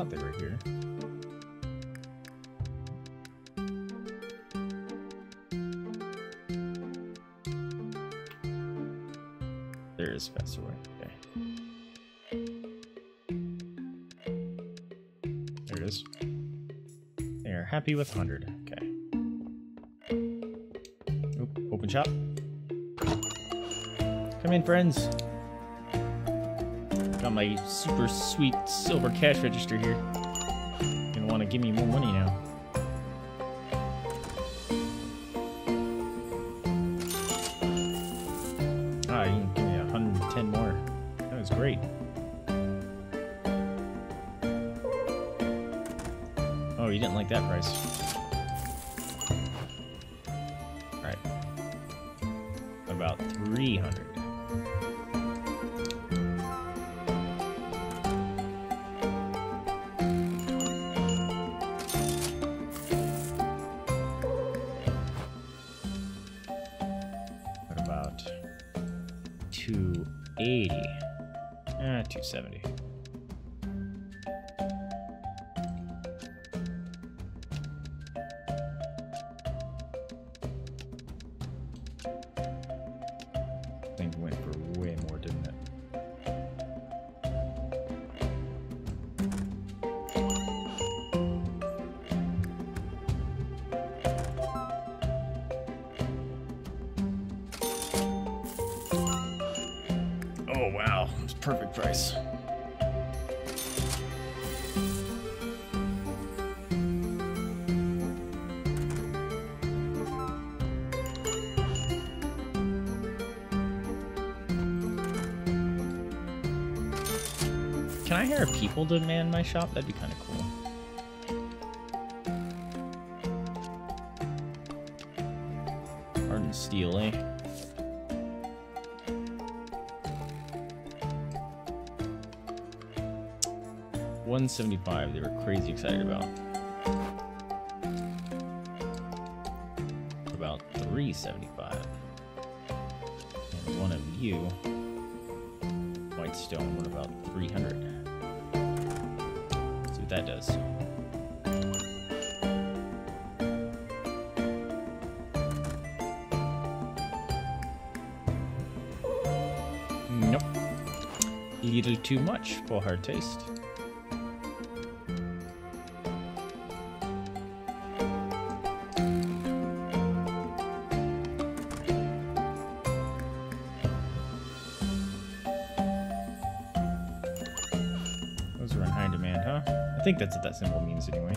thought they were here. There is faster way. Okay. There it is. They are happy with 100. Okay. Oop, open shop. Come in, friends. Got my super sweet silver cash register here. Gonna want to give me more money now. Ah, you give me 110 more. That was great. Oh, you didn't like that price. Alright. About 300? Perfect price. Can I hire people to man my shop? That'd be kind of cool. Hardened steel, eh? One seventy-five. They were crazy excited about. About three seventy-five? And one of you, white stone. What about three hundred? See what that does. Nope. A Little too much for her taste. Think that's what that symbol means anyway.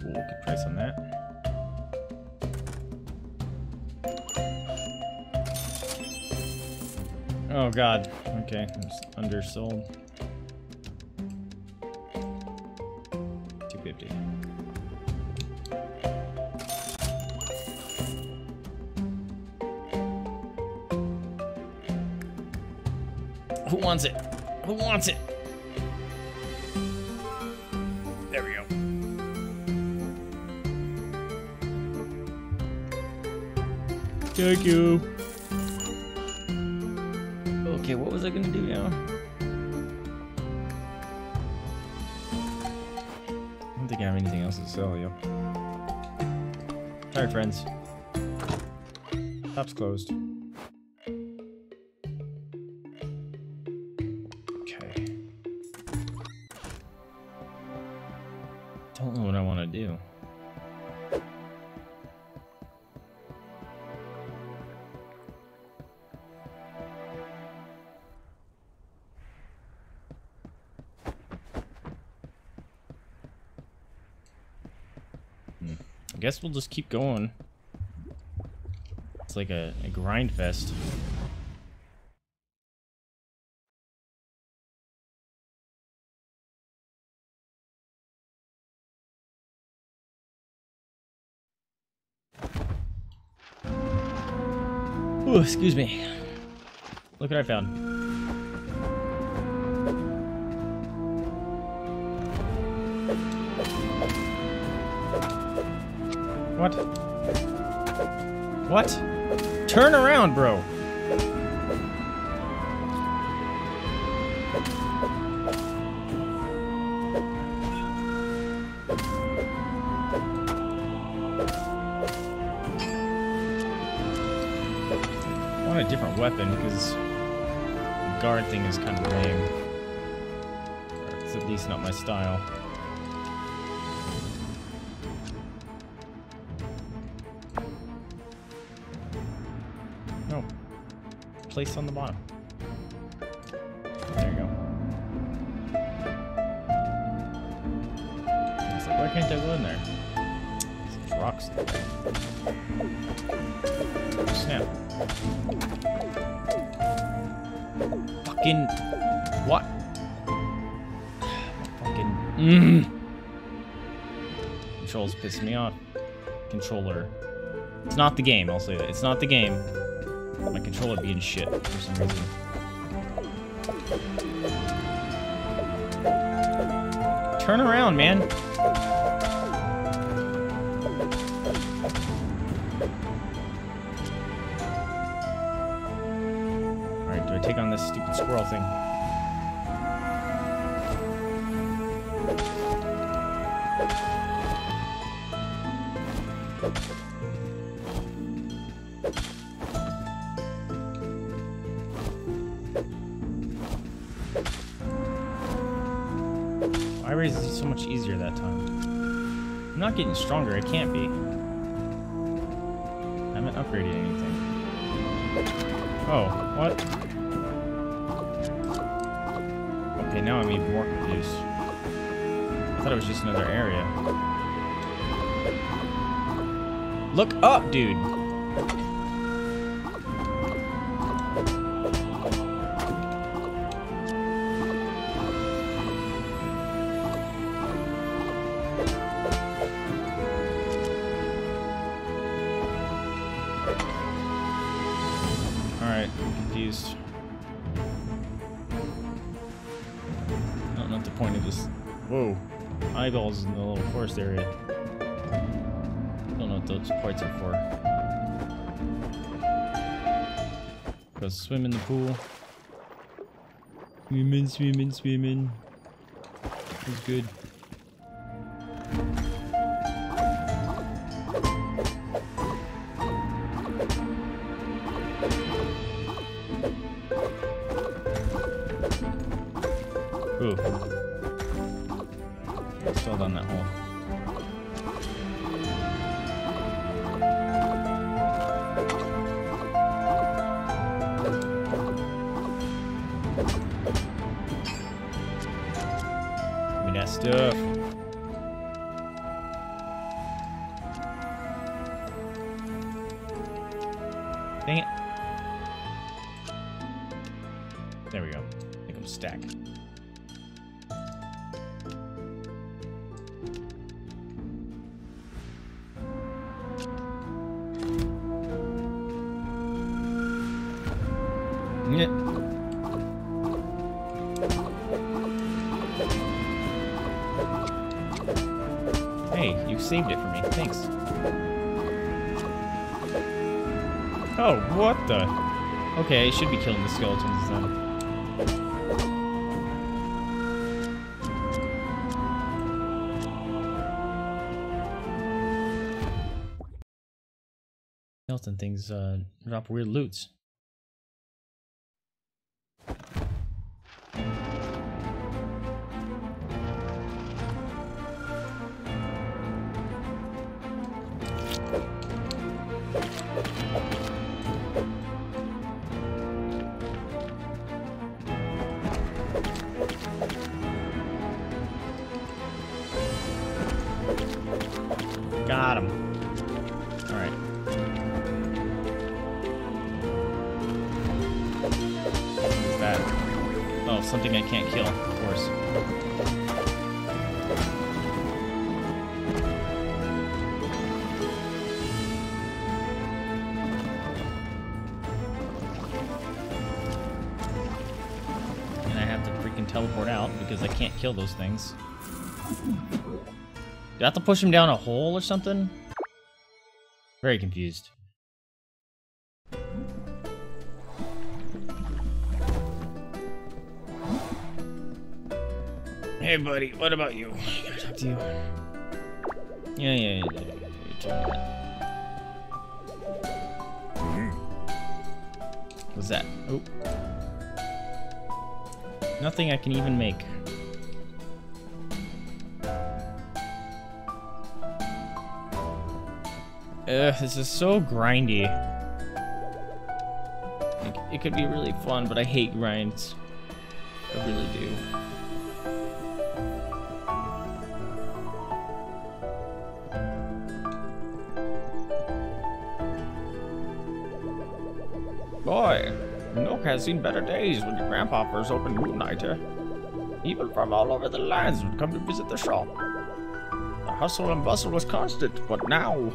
Cool, good price on that. Oh god. Okay, I'm s- undersold. 250. Wants it? Who wants it? There we go. Thank you. Okay, what was I gonna do now? I don't think I have anything else to sell you. Alright, friends. Shop's closed. Guess we'll just keep going. It's like a, a grind fest. Ooh, excuse me. Look what I found. What? What? Turn around, bro! Want a different weapon because the guard thing is kind of lame. It's at least not my style. On the bottom. There you go. Like, why can't I go in there? It's rocks. Snap. Fucking. What? Fucking. Mm. Controls piss me off. Controller. It's not the game, I'll say that. It's not the game. My controller being shit for some reason. Turn around, man. Alright, do I take on this stupid squirrel thing? Why easier that time? I'm not getting stronger, I can't be. I haven't upgraded anything. Oh, what? Okay, now I'm even more confused. I thought it was just another area. Look up, dude! Eyeballs in the little forest area. Don't know what those parts are for. Go swim in the pool. Swimming, swimming, swimming. It's good. Dang it. There we go. Make them stack. Yeah. Oh, what the? Okay, I should be killing the skeletons then. Skeleton things uh, drop weird loots. All right. What's that? Oh, something I can't kill, of course. And I have to freaking teleport out because I can't kill those things. Do I have to push him down a hole or something? Very confused. Hey, buddy, what about you? Can I talk to you? Yeah, yeah, yeah. yeah, yeah, you told me that. What's that? Oh. Nothing I can even make. Ugh, this is so grindy. It, it could be really fun, but I hate grinds. I really do. Boy, Nook has seen better days when your grandpa first opened Moonlighter. Eh? People from all over the lands would come to visit the shop. The hustle and bustle was constant, but now...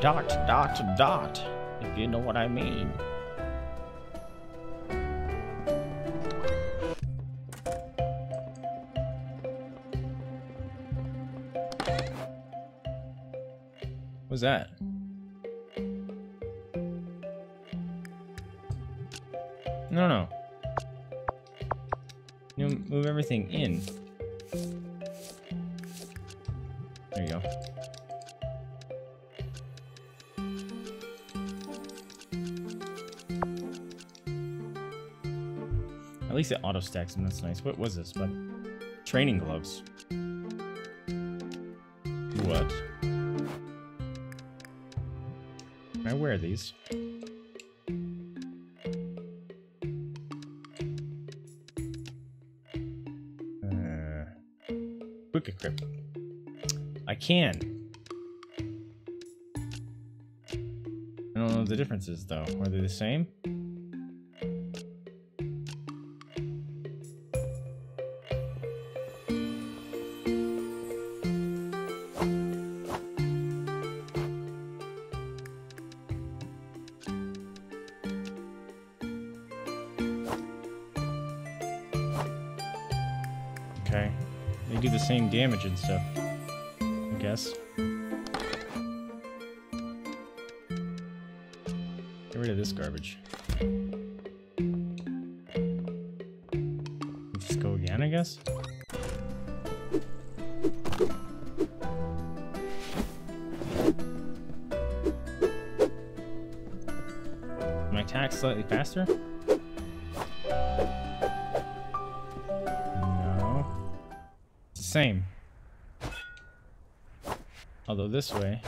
Dot, dot, dot, if you know what I mean. What's that? No, no. You move everything in. There you go. Least it auto stacks them. That's nice. What was this? But training gloves. What? Can I wear these? Uh, quick equip. I can. I don't know the differences though. Are they the same? Damage and stuff. I guess. Get rid of this garbage. Just go again, I guess? My attack slightly faster? Same. Although this way...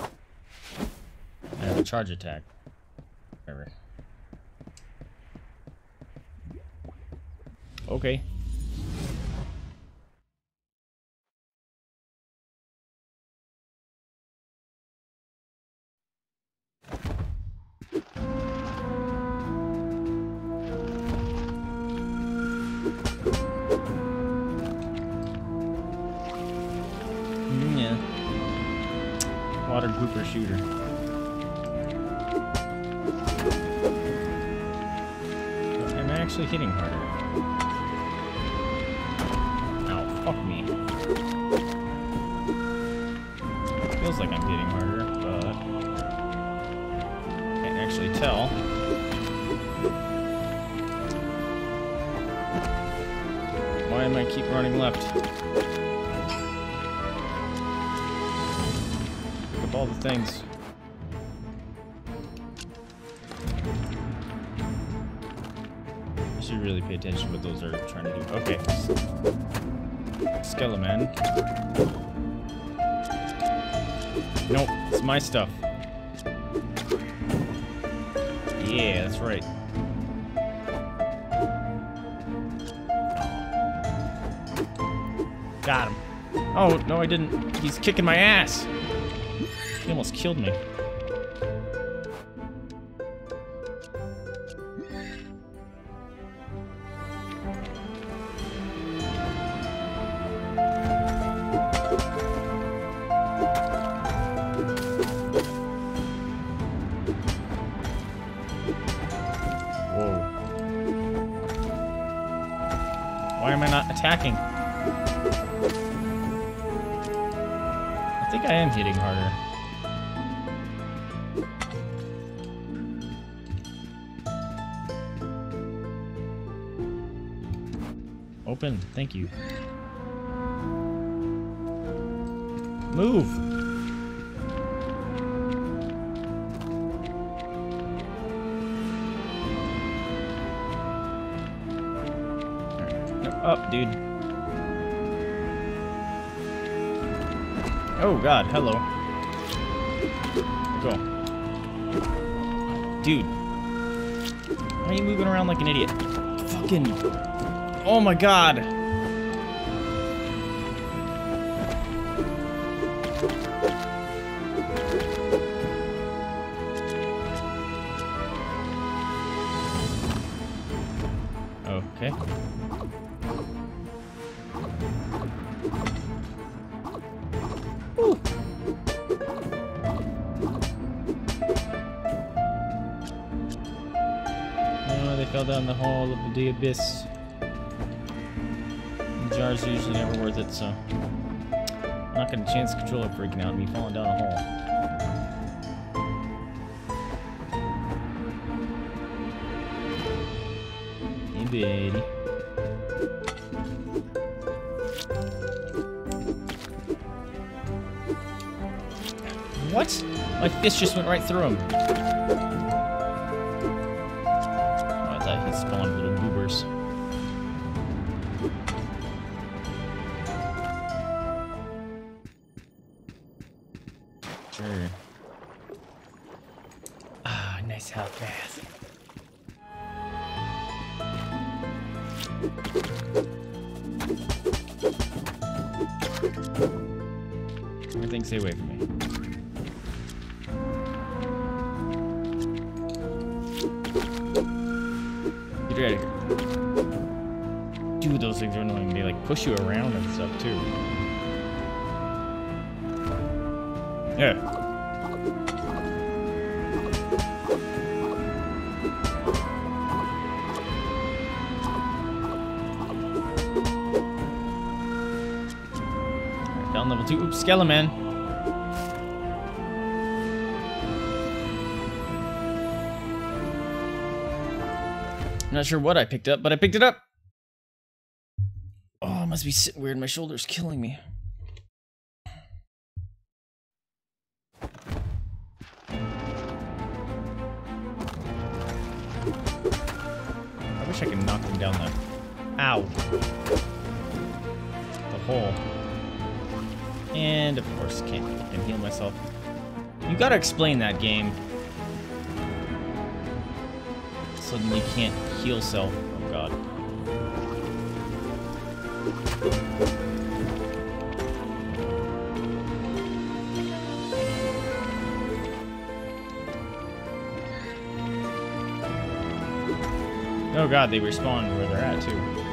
I have a charge attack. Whatever. Okay. Shooter. I'm actually hitting harder. Ow, fuck me. Feels like I'm hitting harder, but can't actually tell. Why am I keep running left? All the things. I should really pay attention to what those are trying to do. Okay. Skeleman. Nope, it's my stuff. Yeah, that's right. Got him. Oh, no, I didn't. He's kicking my ass. He almost killed me. Open. Thank you. Move! Right. Up, dude. Oh god, hello. Go. Dude. Why are you moving around like an idiot? Fucking Oh my god! Okay. Woo. Oh, they fell down the hole of the abyss. Usually never worth it, so I'm not gonna chance the controller freaking out and me falling down a hole. Hey, buddy. What? My fist just went right through him. Stay away from me. Get out of here. Dude, those things are annoying. They like push you around and stuff too. Yeah. Down level two. Oops, Skeleman. I'm not sure what I picked up, but I picked it up. Oh, I must be sitting weird. My shoulder's killing me. I wish I could knock him down the... Ow. The hole. And, of course, can't fucking heal myself. You gotta explain that game. You can't heal self. Oh god. Oh god, they respawn where they're at too.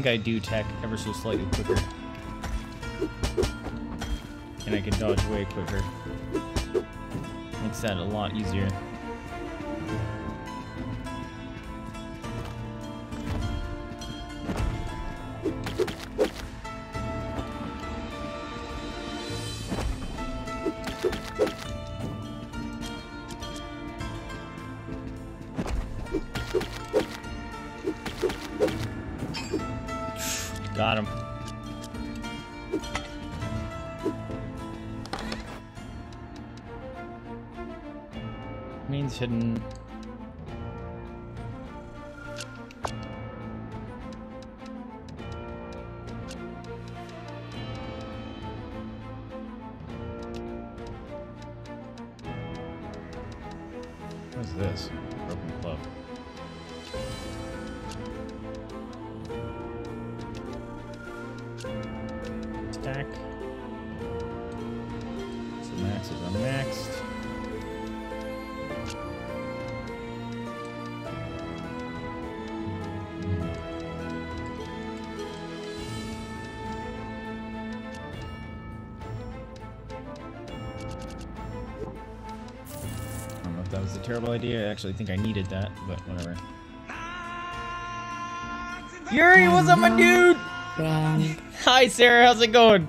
Think I do tech ever so slightly quicker. And I can dodge way quicker. Makes that a lot easier. Got him. Means hidden. Stack. So maxes are maxed. I don't know if that was a terrible idea. I actually think I needed that, but whatever. Yuri, what's up, my dude? Hi, Sarah. How's it going?